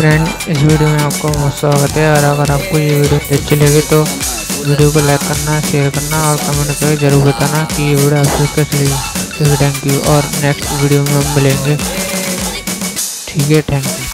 Friend इस video में आपका बहुत स्वागत है। और अगर आपको ये वीडियो अच्छी लगे तो वीडियो को लाइक करना शेयर करना और कमेंट करके ज़रूर बताना कि ये वीडियो आपको कैसी लगी। थैंक यू और नेक्स्ट वीडियो में हम मिलेंगे। ठीक है थैंक यू